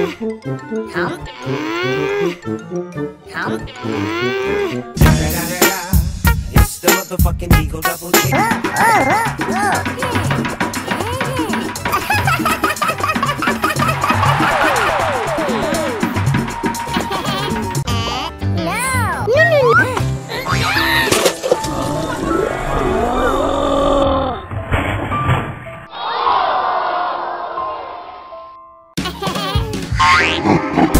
It's the motherfucking Eagle Double G. No, no, no.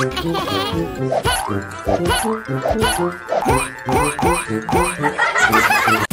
すいません。